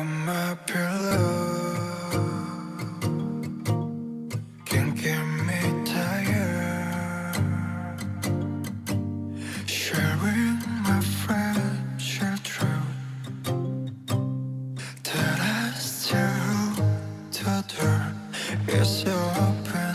On my pillow. Can't get me tired. Sharing my fragile truth That I still to turn. It's so open